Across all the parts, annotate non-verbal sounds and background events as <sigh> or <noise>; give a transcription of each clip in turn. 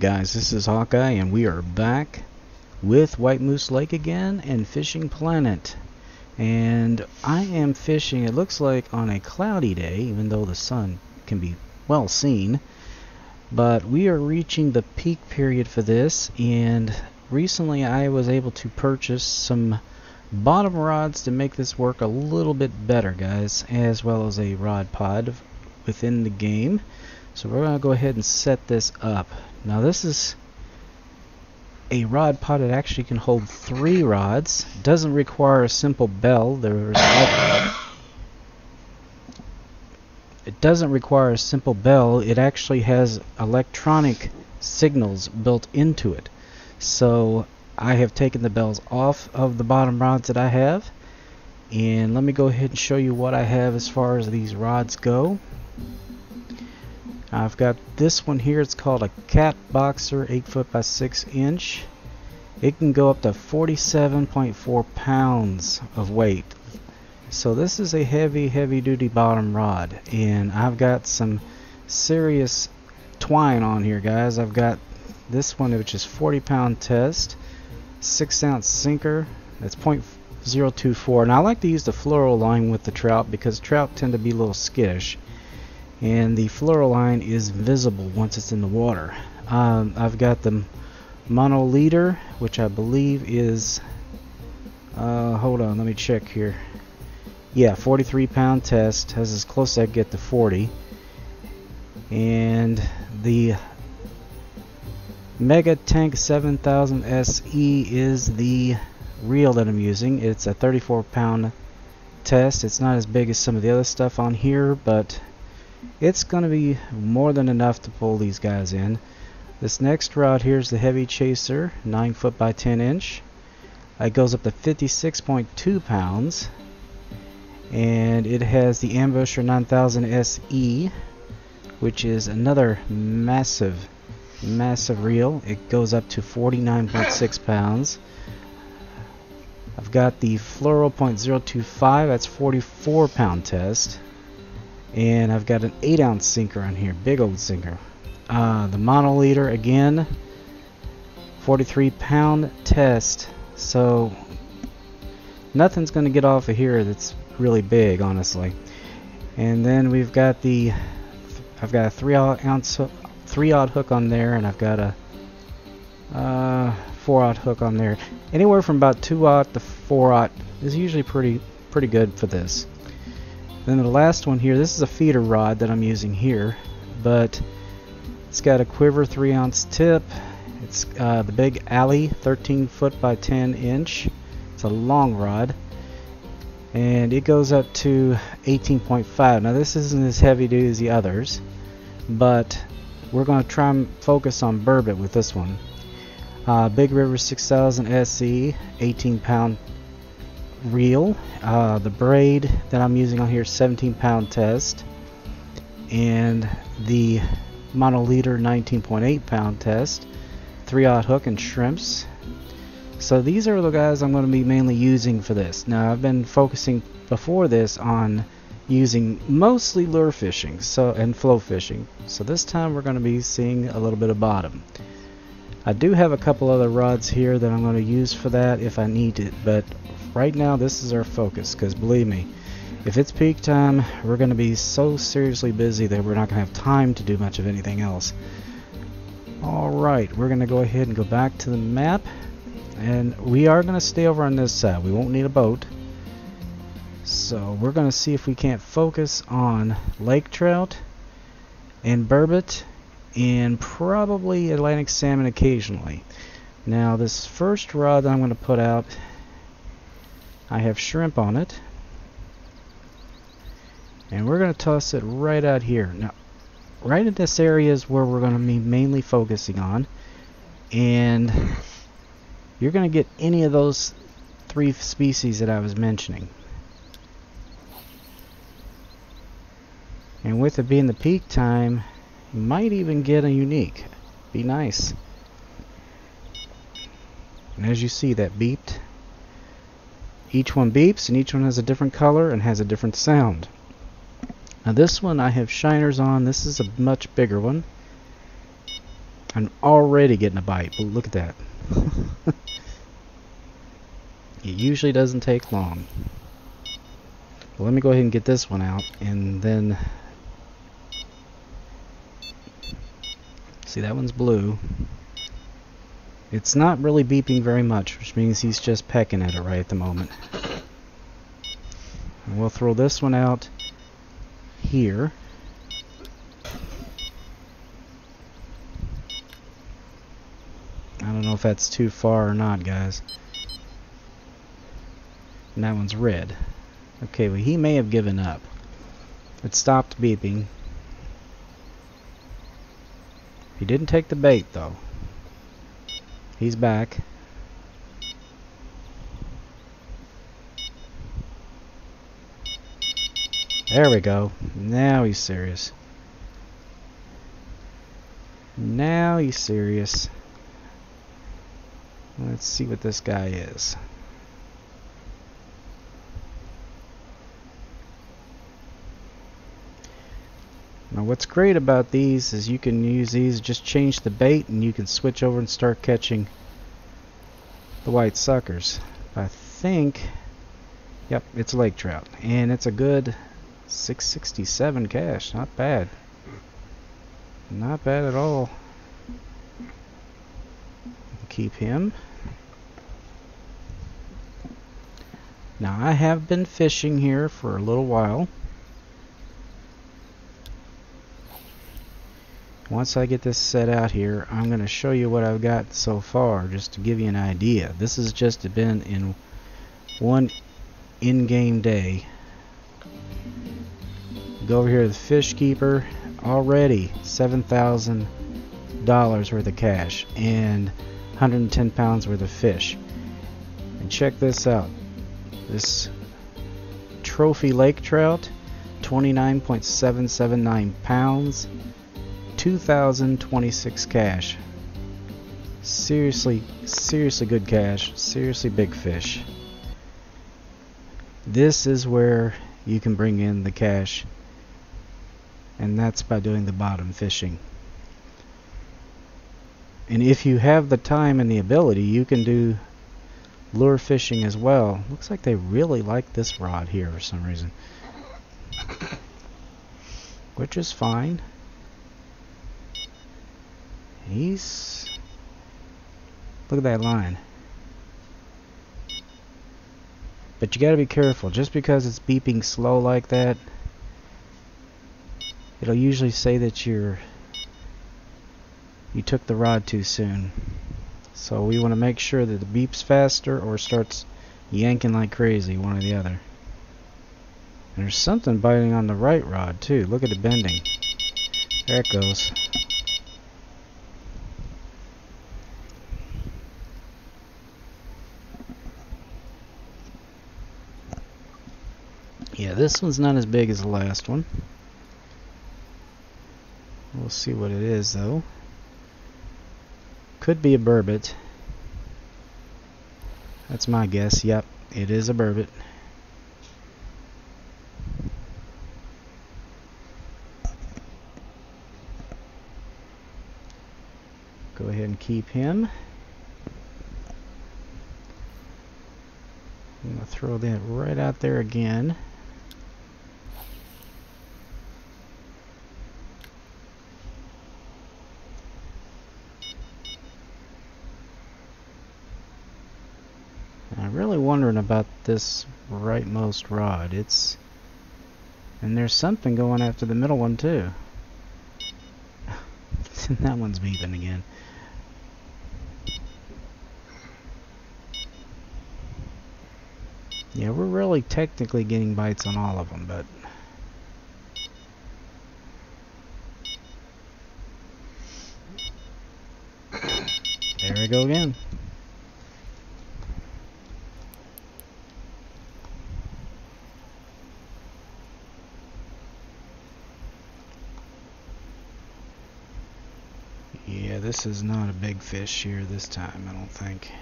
Guys, this is Hawkeye and we are back with White Moose Lake again and Fishing Planet. And I am fishing, it looks like on a cloudy day, even though the sun can be well seen. But we are reaching the peak period for this and recently I was able to purchase some bottom rods to make this work a little bit better guys, as well as a rod pod within the game. So we're going to go ahead and set this up. Now this is a rod pod that actually can hold three rods. Doesn't require a simple bell. There's it doesn't require a simple bell. It actually has electronic signals built into it. So I have taken the bells off of the bottom rods that I have. And let me go ahead and show you what I have as far as these rods go. I've got this one here. It's called a Cat Boxer 8 foot by 6 inch. It can go up to 47.4 pounds of weight. So this is a heavy, heavy duty bottom rod. And I've got some serious twine on here, guys. I've got this one, which is 40 pound test, 6 ounce sinker. That's 0.024. And I like to use the fluoro line with the trout because trout tend to be a little skittish and the fluoroline is visible once it's in the water. Um, I've got the mono leader, which I believe is, uh, hold on, let me check here. Yeah, 43 pound test, has as close as I get to 40. And the Mega Tank 7000 SE is the reel that I'm using. It's a 34 pound test. It's not as big as some of the other stuff on here, but it's going to be more than enough to pull these guys in. This next rod here is the Heavy Chaser, 9 foot by 10 inch. It goes up to 56.2 pounds. And it has the Ambusher 9000 SE, which is another massive, massive reel. It goes up to 49.6 <coughs> pounds. I've got the Fluoro .025, that's 44 pound test and I've got an 8 ounce sinker on here big old sinker. Uh, the mono leader again 43 pound test. So nothing's gonna get off of here that's really big honestly. And then we've got the I've got a 3 ounce 3 aught hook on there and I've got a uh, 4 aught hook on there. Anywhere from about 2 aught to 4 aught is usually pretty pretty good for this then the last one here, this is a feeder rod that I'm using here, but it's got a quiver 3 ounce tip. It's uh, the big alley 13 foot by 10 inch. It's a long rod and it goes up to 18.5. Now this isn't as heavy duty as the others, but we're going to try and focus on burbot with this one. Uh, Big River 6000 SE, 18 pound reel. Uh, the braid that I'm using on here is 17 pound test. And the mono leader 19.8 pound test. 3 aught hook and shrimps. So these are the guys I'm going to be mainly using for this. Now I've been focusing before this on using mostly lure fishing so and flow fishing. So this time we're going to be seeing a little bit of bottom. I do have a couple other rods here that I'm going to use for that if I need it, but right now this is our focus because believe me if it's peak time we're going to be so seriously busy that we're not going to have time to do much of anything else. Alright we're going to go ahead and go back to the map and we are going to stay over on this side. We won't need a boat. So we're going to see if we can't focus on lake trout and burbot and probably Atlantic salmon occasionally now this first rod that I'm going to put out I have shrimp on it. And we're going to toss it right out here. Now, right in this area is where we're going to be mainly focusing on. And you're going to get any of those three species that I was mentioning. And with it being the peak time, might even get a unique. Be nice. And as you see, that beeped. Each one beeps and each one has a different color and has a different sound. Now this one I have shiners on. This is a much bigger one. I'm already getting a bite, but look at that. <laughs> it usually doesn't take long. Well, let me go ahead and get this one out, and then... See, that one's blue. It's not really beeping very much, which means he's just pecking at it right at the moment. And we'll throw this one out here. I don't know if that's too far or not, guys. And that one's red. Okay, well he may have given up. It stopped beeping. He didn't take the bait, though. He's back. There we go. Now he's serious. Now he's serious. Let's see what this guy is. Now what's great about these is you can use these, just change the bait and you can switch over and start catching the white suckers. I think, yep, it's lake trout. And it's a good 667 cash, not bad. Not bad at all. Keep him. Now I have been fishing here for a little while. Once I get this set out here I'm going to show you what I've got so far just to give you an idea. This has just been in one in-game day. Go over here to the fish keeper. Already $7,000 worth of cash and 110 pounds worth of fish. And check this out. This trophy lake trout 29.779 pounds 2026 cash. Seriously, seriously good cash. Seriously big fish. This is where you can bring in the cash. And that's by doing the bottom fishing. And if you have the time and the ability, you can do lure fishing as well. Looks like they really like this rod here for some reason. <laughs> Which is fine. He's... Look at that line. But you gotta be careful. Just because it's beeping slow like that, it'll usually say that you're you took the rod too soon. So we want to make sure that the beeps faster or starts yanking like crazy, one or the other. And there's something biting on the right rod too. Look at it bending. There it goes. Yeah, this one's not as big as the last one. We'll see what it is though. Could be a burbot. That's my guess. Yep, it is a burbot. Go ahead and keep him. I'm going to throw that right out there again. I'm really wondering about this rightmost rod. It's and there's something going after the middle one too. <laughs> that one's beeping again. Yeah, we're really technically getting bites on all of them, but <coughs> there we go again. Yeah, this is not a big fish here this time, I don't think.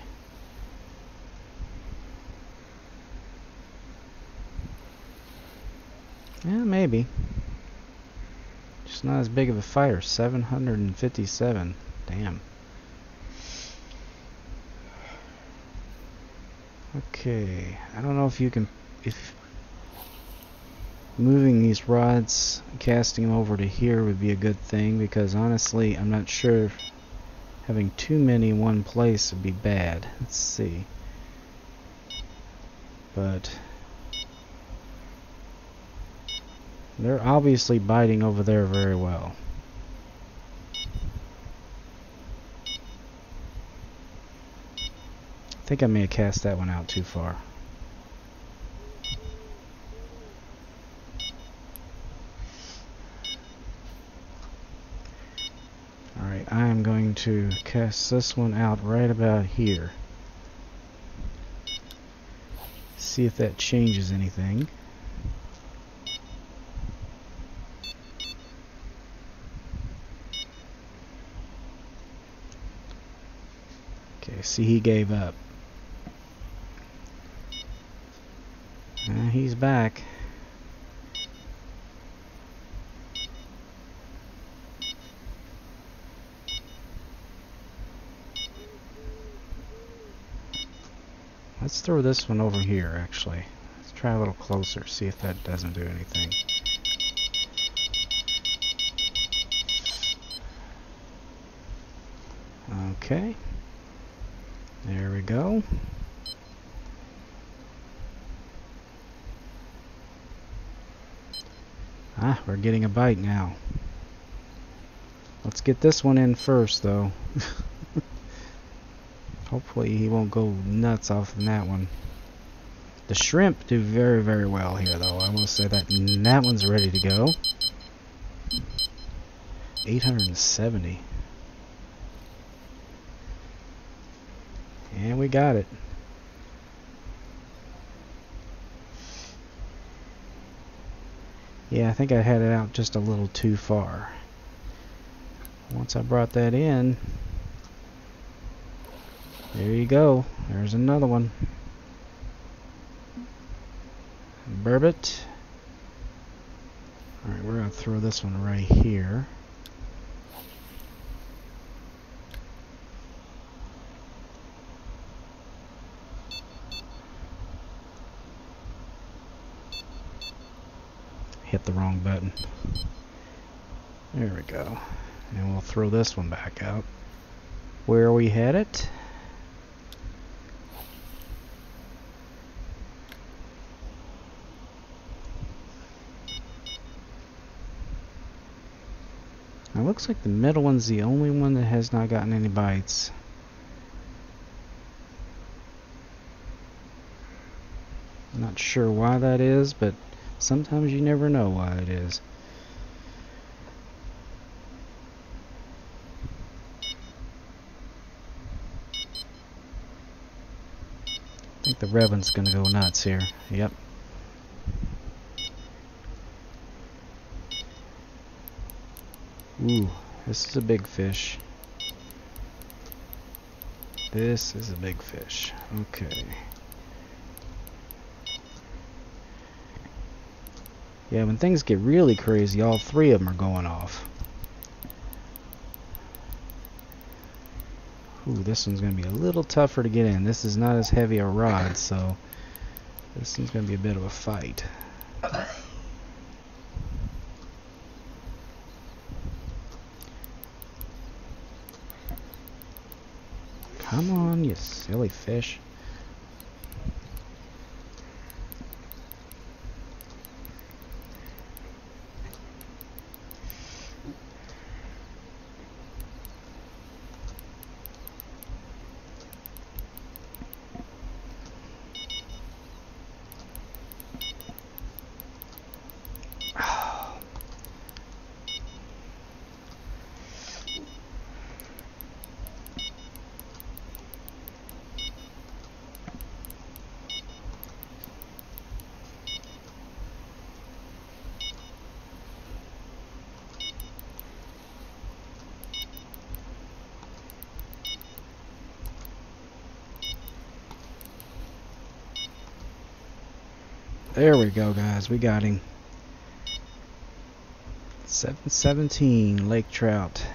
Yeah, maybe. Just not as big of a fire. 757. Damn. Okay, I don't know if you can, if moving these rods, casting them over to here would be a good thing because honestly, I'm not sure having too many in one place would be bad. Let's see. But they're obviously biting over there very well. I think I may have cast that one out too far. Alright, I am going to cast this one out right about here. See if that changes anything. Okay, see he gave up. Uh, he's back. Let's throw this one over here, actually. Let's try a little closer, see if that doesn't do anything. Okay. There we go. Ah, we're getting a bite now. Let's get this one in first, though. <laughs> Hopefully he won't go nuts off in that one. The shrimp do very, very well here, though. I will say that. That one's ready to go. 870. And we got it. Yeah, I think I had it out just a little too far. Once I brought that in, there you go. There's another one. Burbot. Alright, we're going to throw this one right here. hit the wrong button. There we go. And we'll throw this one back out. Where we had it. Looks like the middle one's the only one that has not gotten any bites. Not sure why that is, but Sometimes you never know why it is. I think the Reven's gonna go nuts here. Yep. Ooh, this is a big fish. This is a big fish. Okay. Yeah, when things get really crazy, all three of them are going off. Ooh, this one's going to be a little tougher to get in. This is not as heavy a rod, so this one's going to be a bit of a fight. Come on, you silly fish. There we go, guys. We got him. 717 Lake Trout.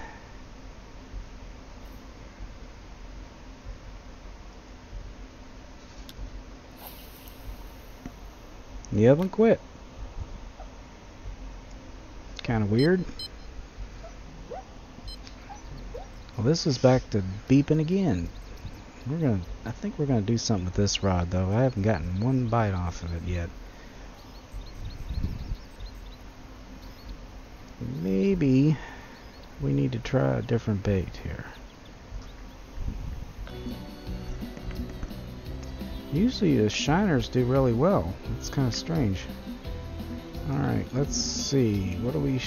The oven quit. Kind of weird. Well, this is back to beeping again. We're gonna. I think we're gonna do something with this rod, though. I haven't gotten one bite off of it yet. Maybe we need to try a different bait here. Usually the shiners do really well. It's kind of strange. Alright, let's see. What do we...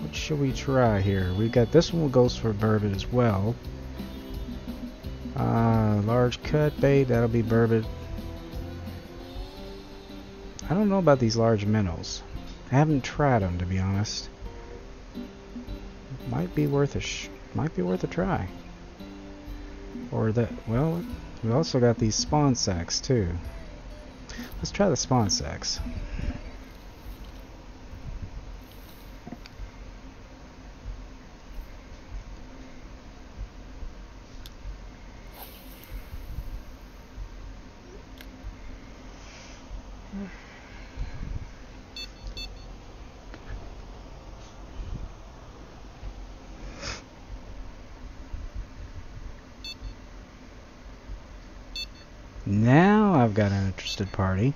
What should we try here? We've got this one goes for burbot as well. Uh, large cut bait, that'll be burbot. I don't know about these large minnows. I haven't tried them to be honest. Might be worth a might be worth a try. Or that well, we also got these spawn sacks too. Let's try the spawn sacks. Now I've got an interested party.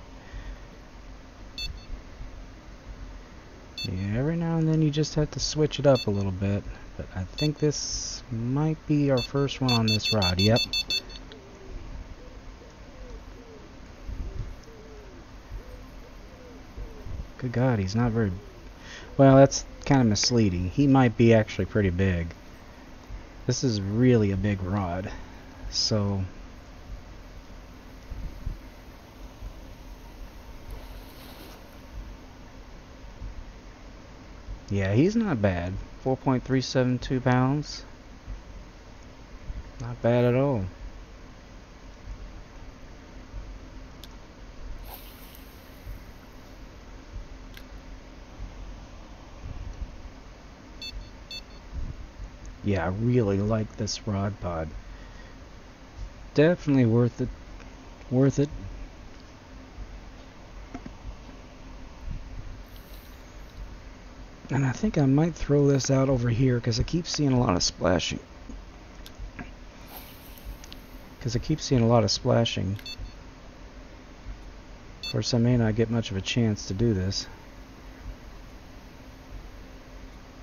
Yeah, every now and then you just have to switch it up a little bit. But I think this might be our first one on this rod. Yep. Good God, he's not very... Well, that's kind of misleading. He might be actually pretty big. This is really a big rod. So, Yeah, he's not bad. 4.372 pounds. Not bad at all. Yeah, I really like this rod pod. Definitely worth it. Worth it. And I think I might throw this out over here because I keep seeing a lot of splashing. Because I keep seeing a lot of splashing. Of course, I may not get much of a chance to do this.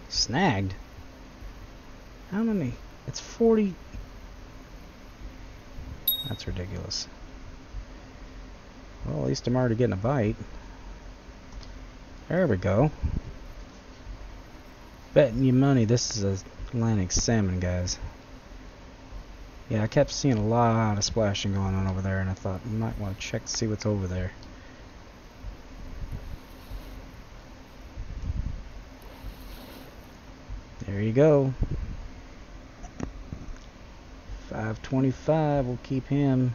Snagged? How many? It's 40. That's ridiculous. Well, at least I'm already getting a bite. There we go. Betting you money this is a Atlantic salmon, guys. Yeah, I kept seeing a lot of splashing going on over there, and I thought you might want to check to see what's over there. There you go. 525 will keep him.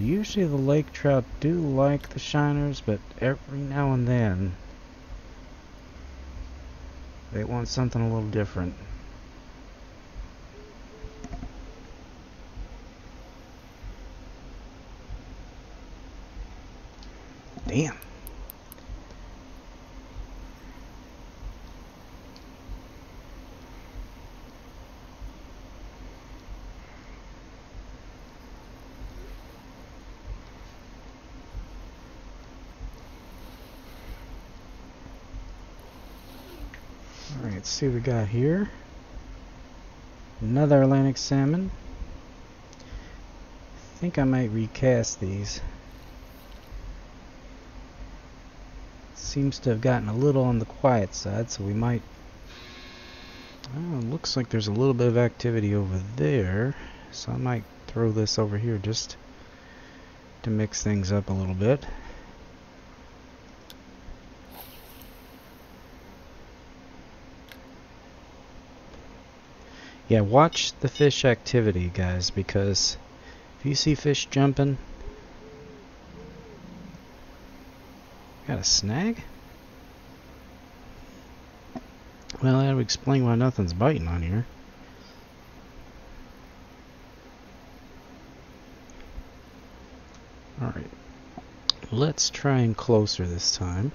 Usually the lake trout do like the shiners, but every now and then they want something a little different. Damn. Let's see what we got here. Another Atlantic salmon. I think I might recast these. Seems to have gotten a little on the quiet side, so we might... Oh, looks like there's a little bit of activity over there, so I might throw this over here just to mix things up a little bit. Yeah, watch the fish activity, guys, because if you see fish jumping, got a snag? Well, that would explain why nothing's biting on here. Alright. Let's try and closer this time.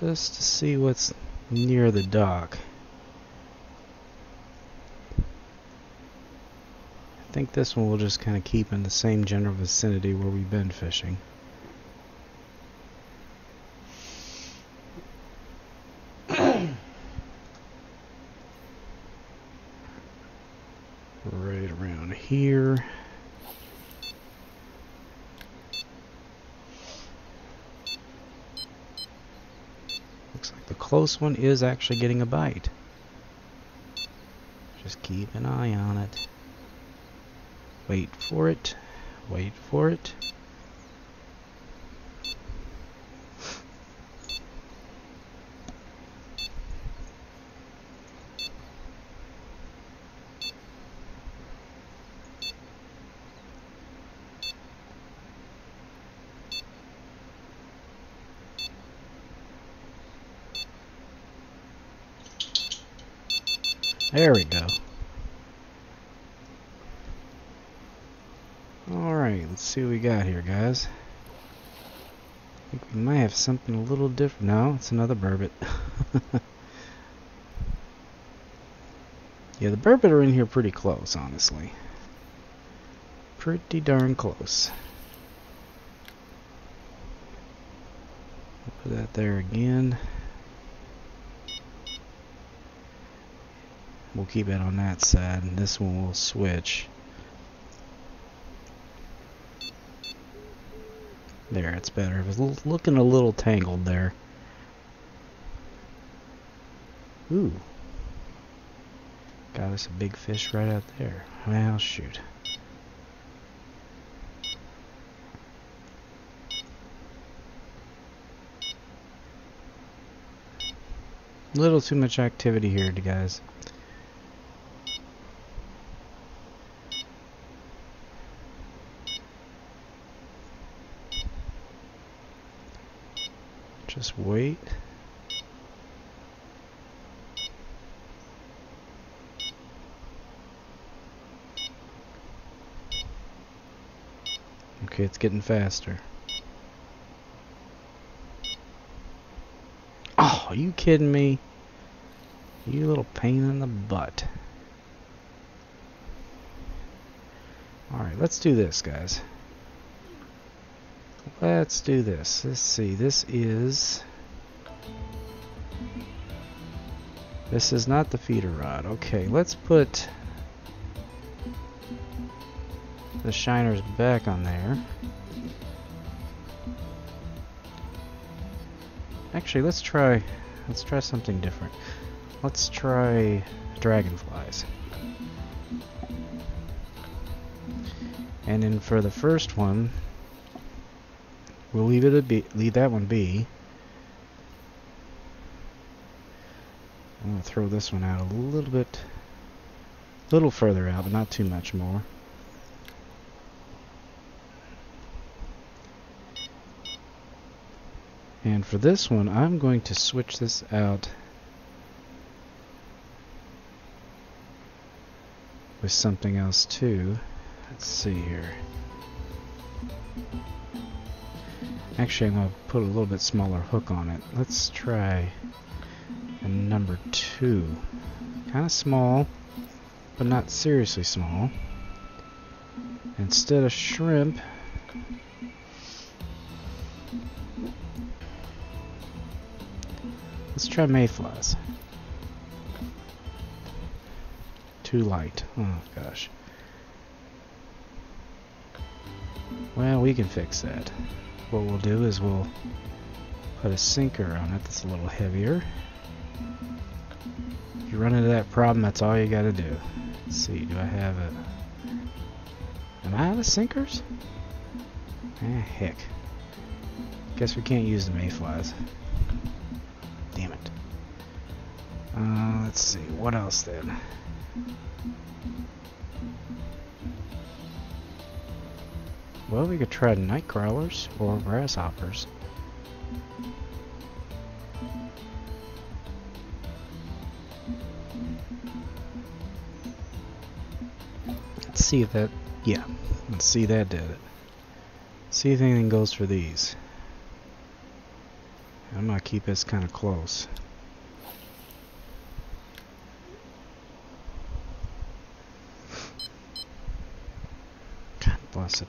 Just to see what's near the dock. I think this one will just kind of keep in the same general vicinity where we've been fishing. right around here. Looks like the close one is actually getting a bite. Just keep an eye on it. Wait for it. Wait for it. There we go. Alright, let's see what we got here, guys. I think we might have something a little different. No, it's another burbot. <laughs> yeah, the burbot are in here pretty close, honestly. Pretty darn close. Put that there again. We'll keep it on that side, and this one will switch. There, it's better. It was looking a little tangled there. Ooh. Got us a big fish right out there. Well, shoot. Little too much activity here, guys. Just wait. Okay, it's getting faster. Oh, are you kidding me? You little pain in the butt. Alright, let's do this, guys. Let's do this. Let's see. This is... This is not the feeder rod. Okay, let's put the shiners back on there. Actually, let's try let's try something different. Let's try dragonflies. And then for the first one, We'll leave it a be leave that one be. I'm gonna throw this one out a little bit a little further out, but not too much more. And for this one, I'm going to switch this out with something else too. Let's see here. Actually, I'm going to put a little bit smaller hook on it. Let's try a number two. Kind of small, but not seriously small. Instead of shrimp, let's try mayflies. Too light. Oh, gosh. Well, we can fix that what we'll do is we'll put a sinker on it that's a little heavier. If you run into that problem, that's all you gotta do. Let's see, do I have a... Am I out of sinkers? Eh, heck. Guess we can't use the mayflies. Damn it. Uh, let's see, what else then? Well, we could try night crawlers or grasshoppers. Let's see if that, yeah, let's see that did it. See if anything goes for these. I'm gonna keep this kind of close. God bless it.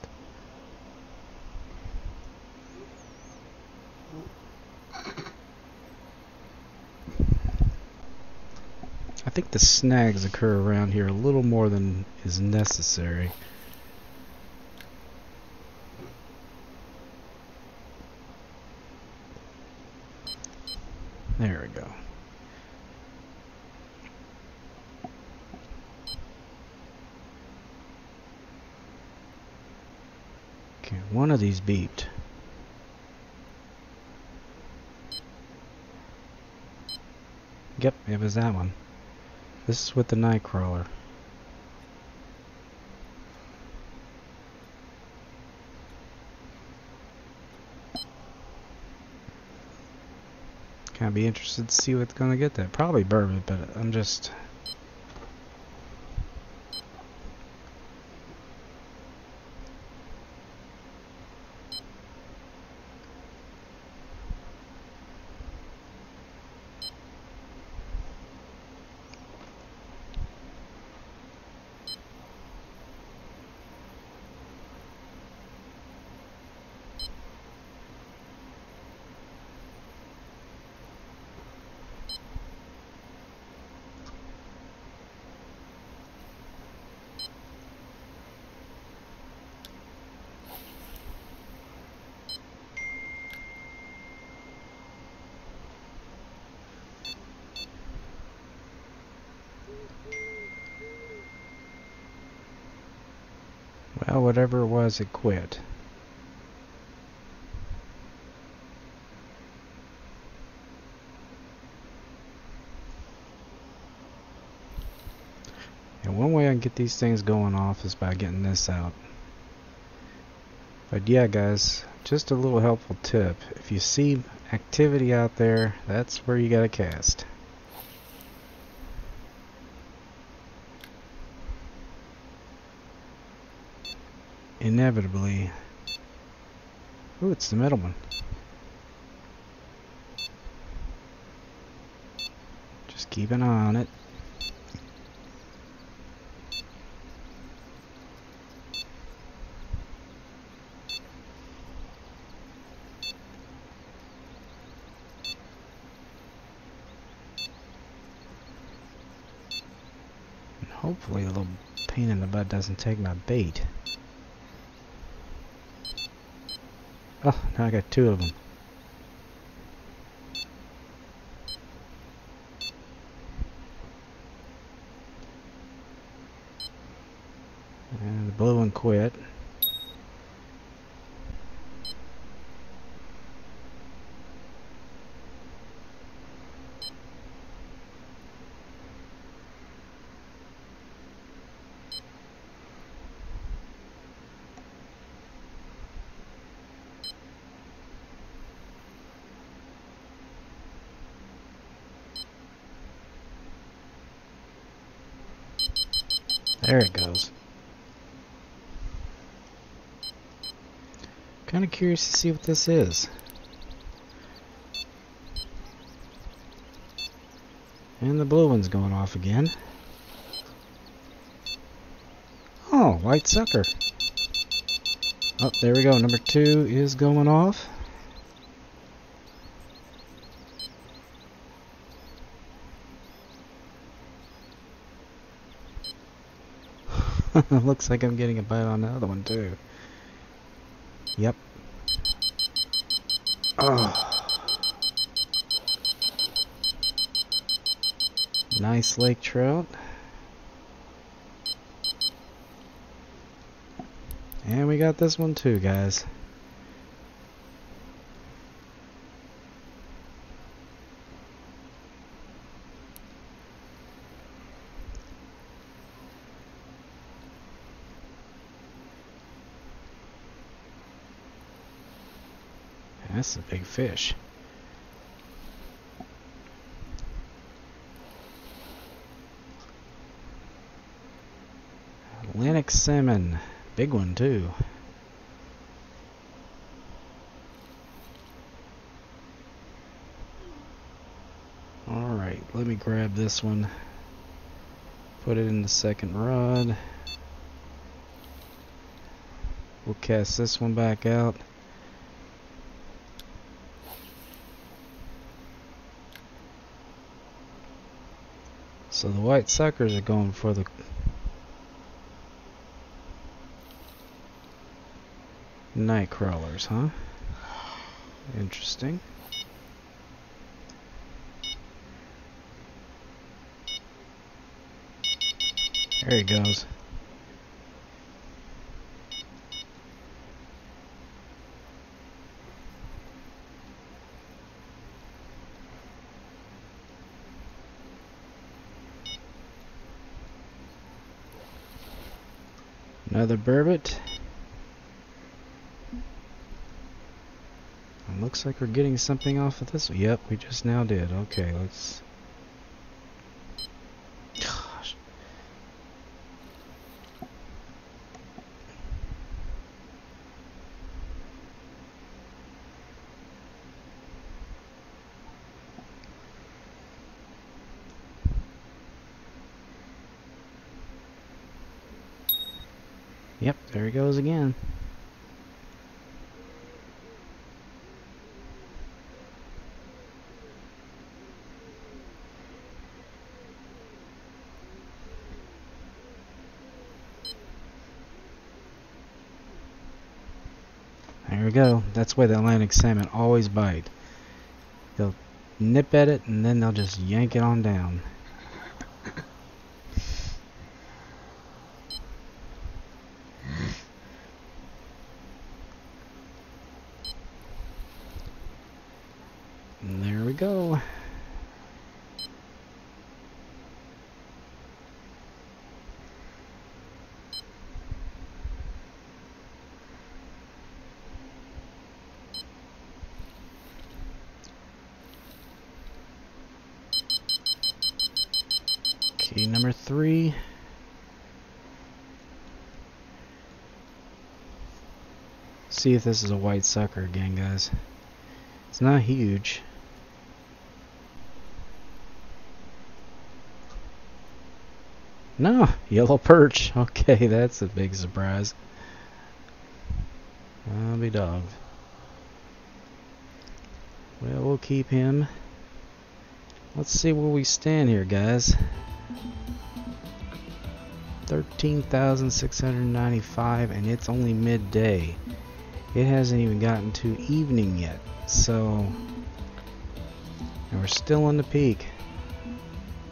Think the snags occur around here a little more than is necessary. There we go. Okay, one of these beeped. Yep, it was that one. This is with the Nightcrawler. Kind of be interested to see what's going to get that. Probably burbot, but I'm just... Well, whatever it was, it quit. And one way I can get these things going off is by getting this out. But yeah, guys, just a little helpful tip. If you see activity out there, that's where you gotta cast. Inevitably... Ooh, it's the middle one. Just keep an eye on it. Hopefully a little pain in the butt doesn't take my bait. Oh, now I got two of them. And the blue one quit. There it goes. Kind of curious to see what this is. And the blue one's going off again. Oh, white sucker. Oh, there we go. Number two is going off. <laughs> Looks like I'm getting a bite on the other one too. Yep. Oh. Nice lake trout. And we got this one too, guys. That's a big fish. Atlantic salmon. Big one too. Alright, let me grab this one. Put it in the second rod. We'll cast this one back out. So the white suckers are going for the night crawlers, huh? Interesting. There he goes. Another burbot. Looks like we're getting something off of this. Yep, we just now did. Okay, let's Yep, there he goes again. There we go. That's why the Atlantic salmon always bite. They'll nip at it and then they'll just yank it on down. And there we go. Key number three. See if this is a white sucker again, guys. It's not huge. No, yellow perch. <laughs> Okay, that's a big surprise. I'll be dogged. Well, we'll keep him. Let's see where we stand here, guys. 13,695 and it's only midday. It hasn't even gotten to evening yet. So, and we're still on the peak.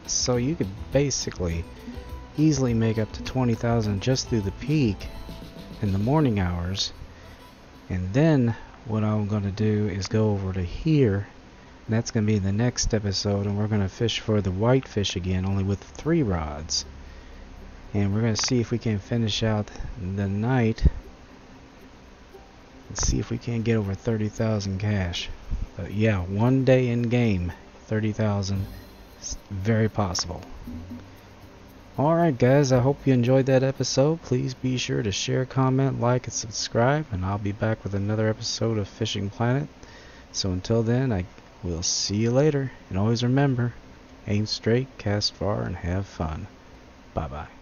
So you could basically easily make up to 20,000 just through the peak in the morning hours. And then what I'm going to do is go over to here. That's going to be the next episode. And we're going to fish for the whitefish again, only with three rods. And we're going to see if we can finish out the night. And see if we can't get over 30,000 cash. But yeah, one day in game, 30,000 is very possible. Alright guys, I hope you enjoyed that episode. Please be sure to share, comment, like, and subscribe. And I'll be back with another episode of Fishing Planet. So until then, I will see you later. And always remember, aim straight, cast far, and have fun. Bye-bye.